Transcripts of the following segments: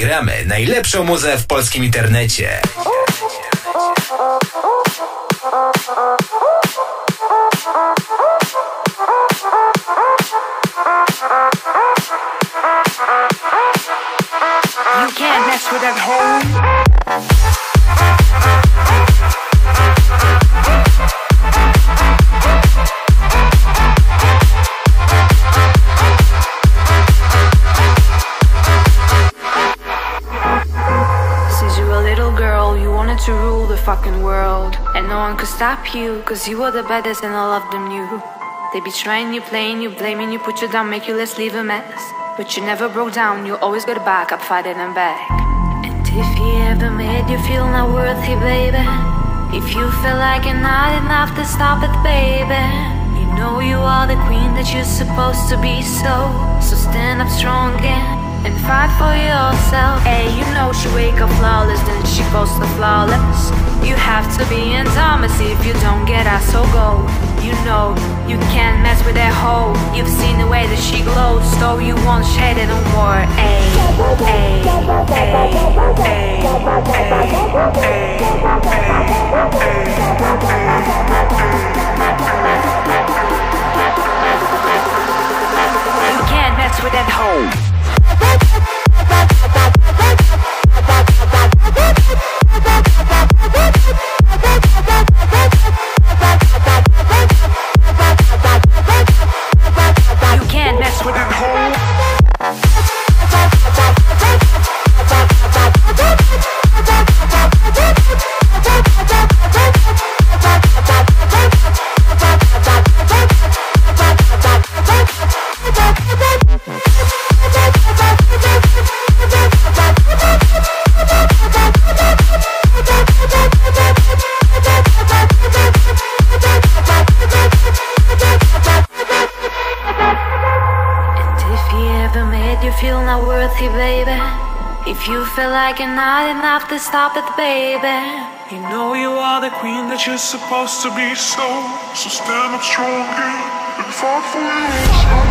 gramy najlepszą muzę w polskim internecie. You can't mess with that home. One could stop you, cause you were the baddest and all of them knew. They be trying you, playing you, blaming you, put you down, make you let's leave a mess. But you never broke down, you always got back up, fighting them back. And if he ever made you feel not worthy, baby. If you feel like you're not enough to stop it, baby. You know you are the queen that you're supposed to be, so so stand up strong and and fight for yourself. Hey, you know she wake up flawless, then she goes to flawless. To be in Thomasy if you don't get her, so go. You know you can't mess with that hoe. You've seen the way that she glows, so you won't shed it no more. Hey, hey, hey, You can't mess with that hoe. You feel not worthy, baby. If you feel like you're not enough to stop it, baby. You know you are the queen that you're supposed to be, so so stand up strong and fight for your yourself.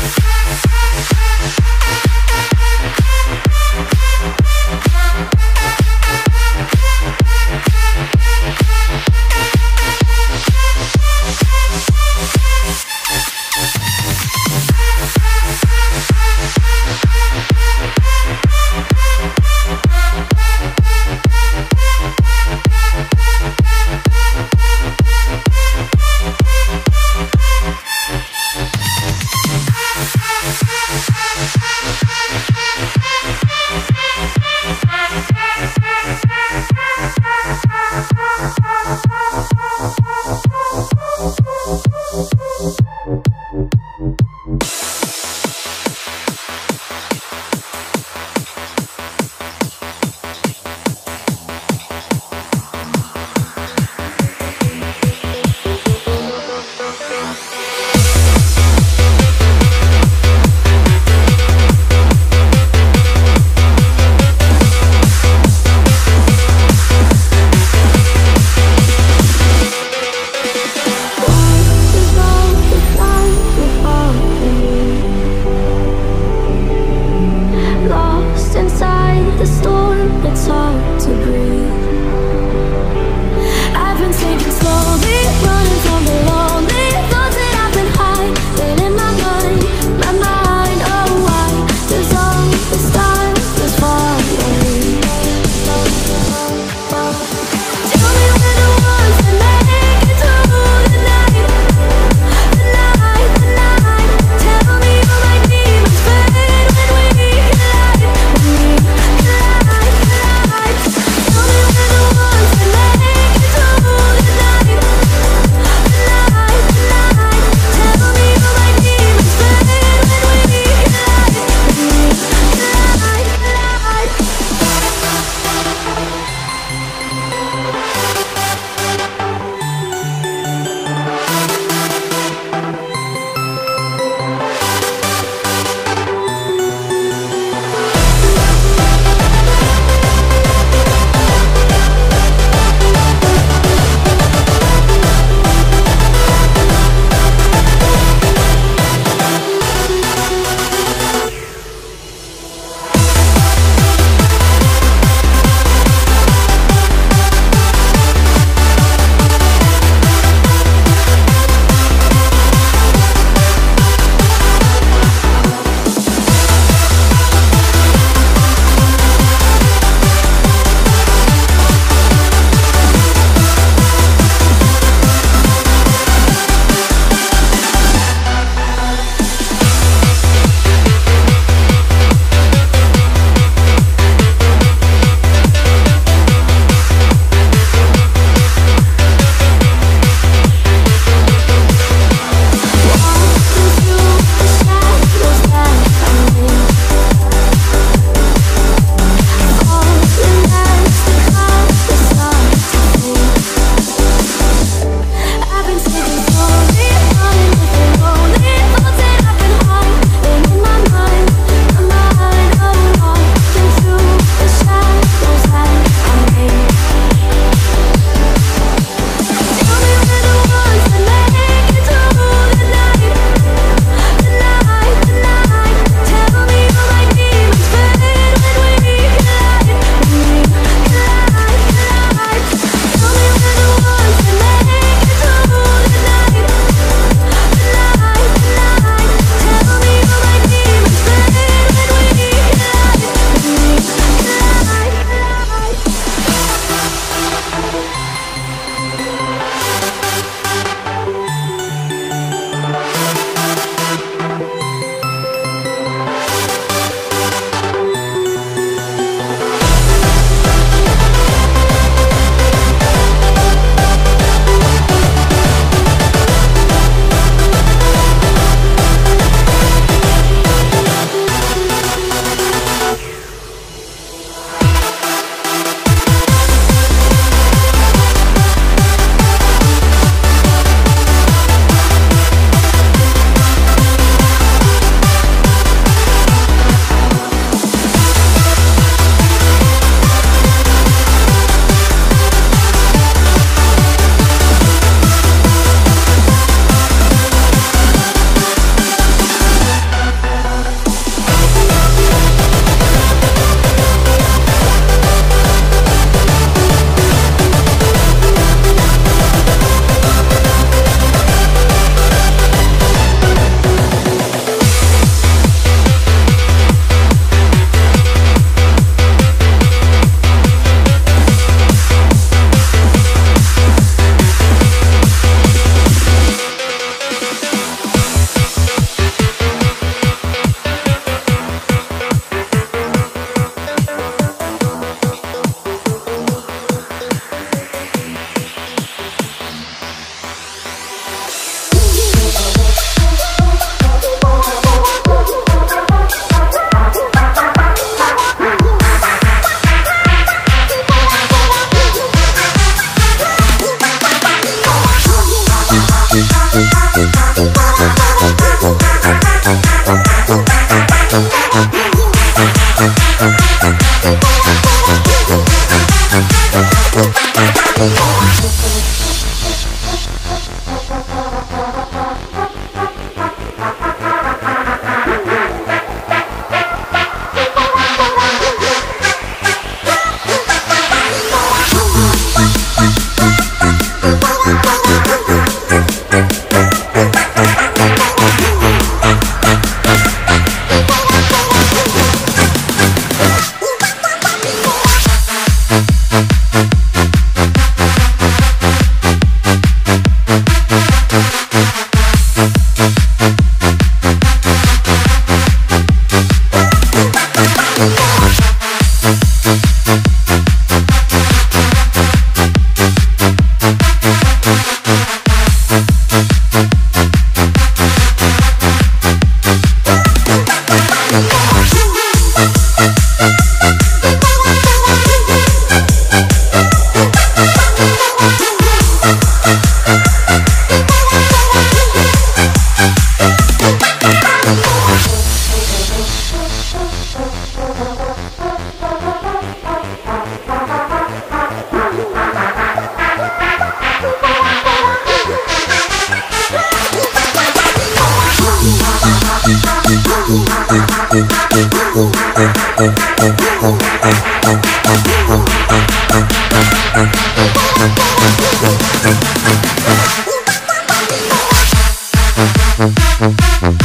Bye. Tell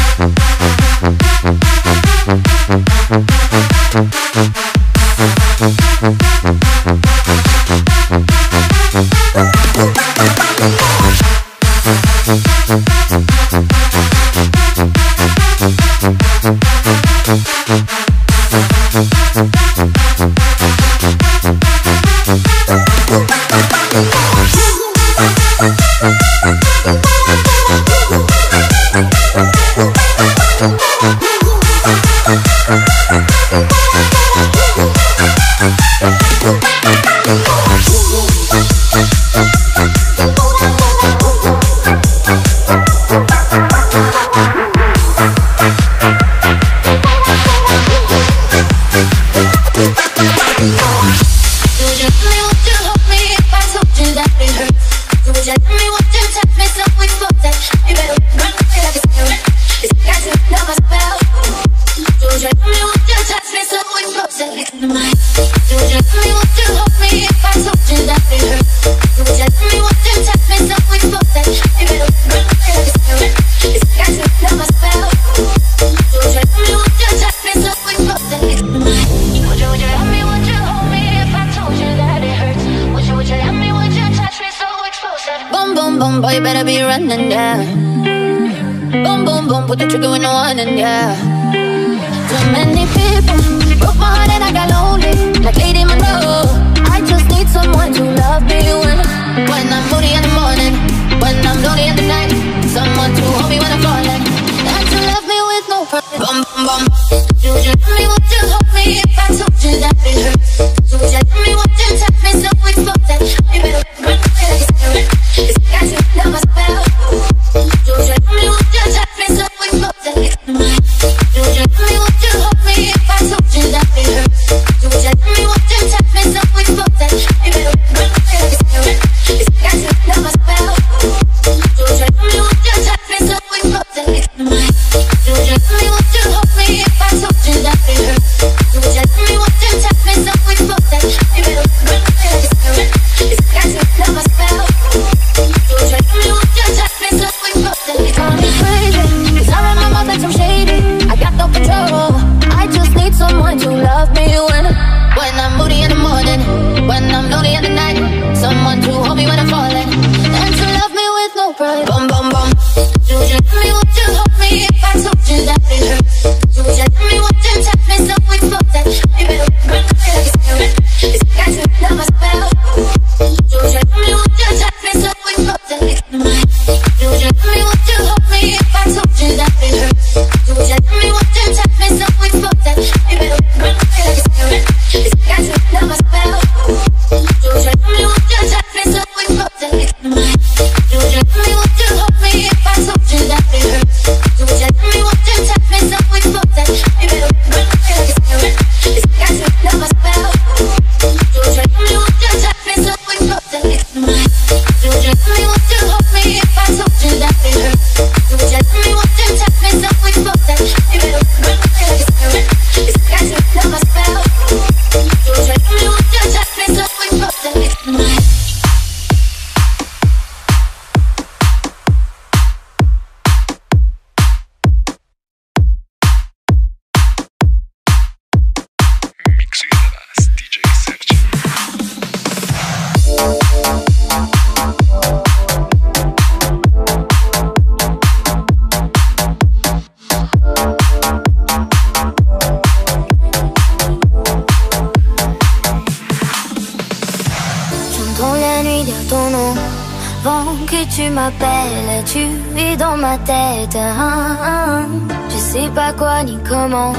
avant que tu m'appelles, tu es dans ma tête. Hein. Je sais pas quoi ni comment,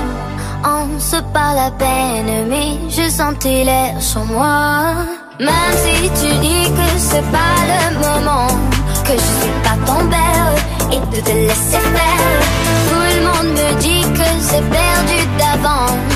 on se parle à peine, mais je sentais l'air sur moi. Même si tu dis que c'est pas le moment, que je suis pas ton père et de te laisser faire. Tout le monde me dit que c'est perdu d'avance.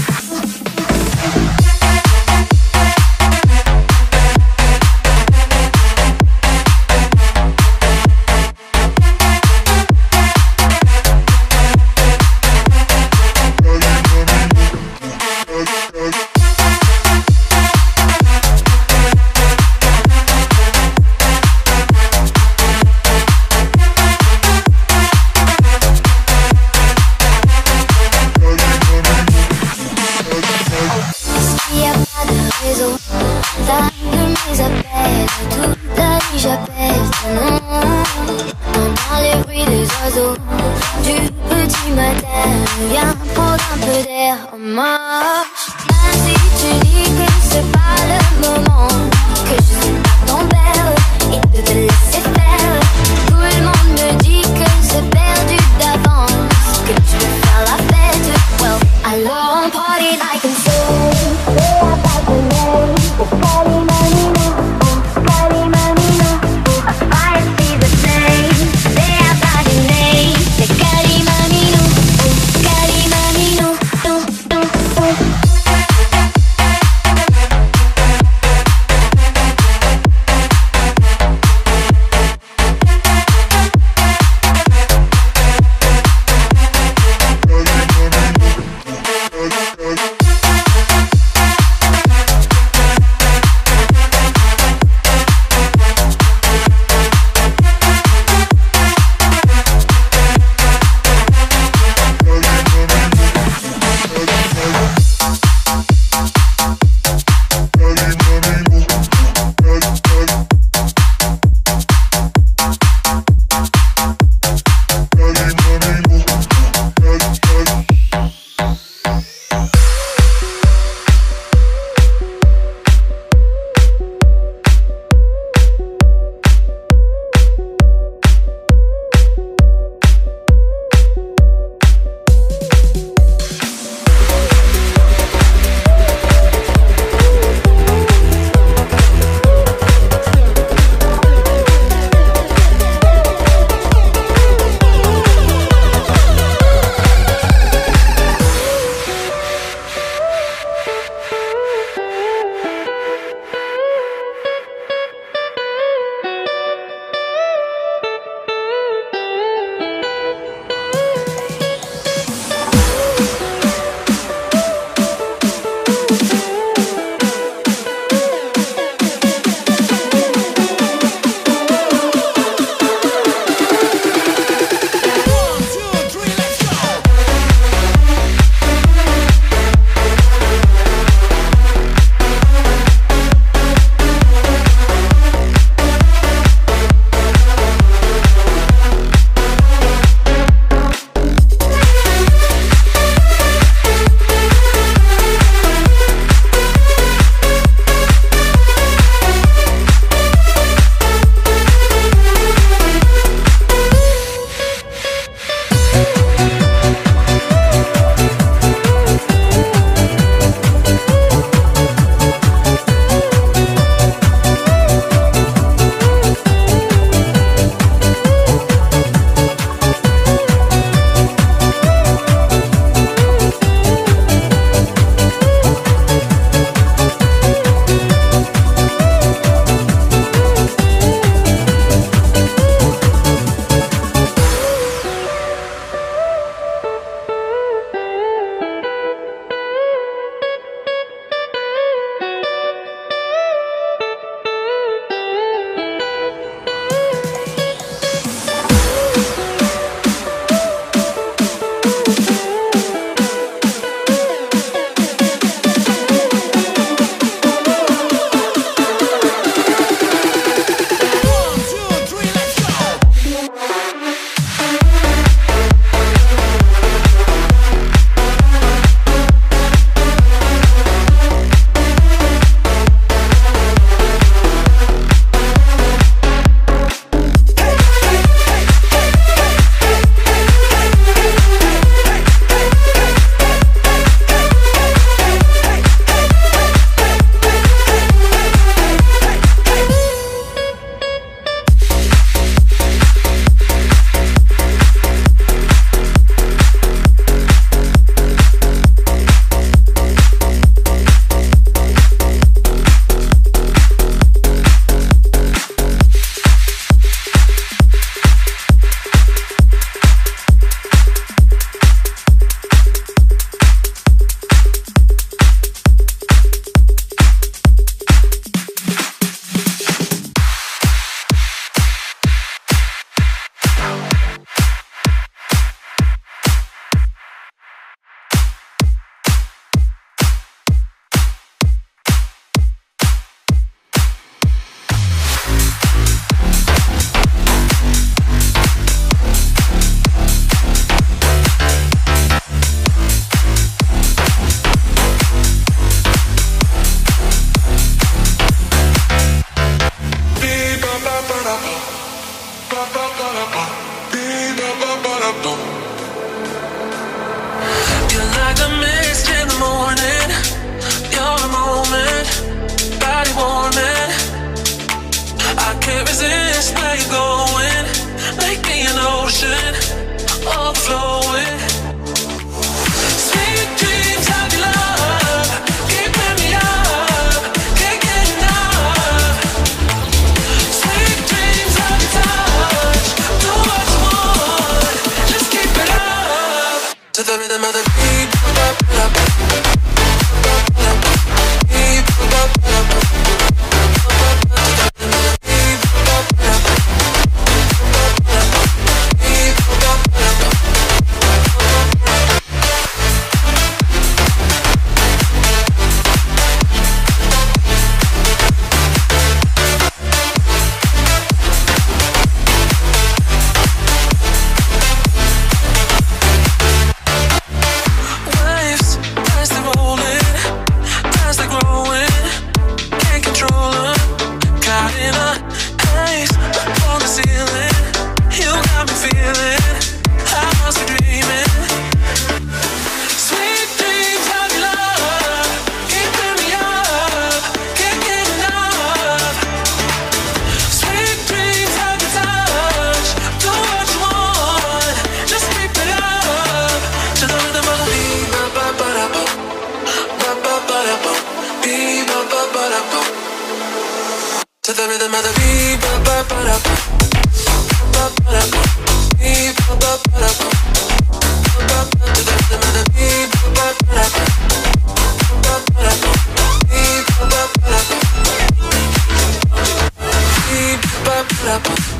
up.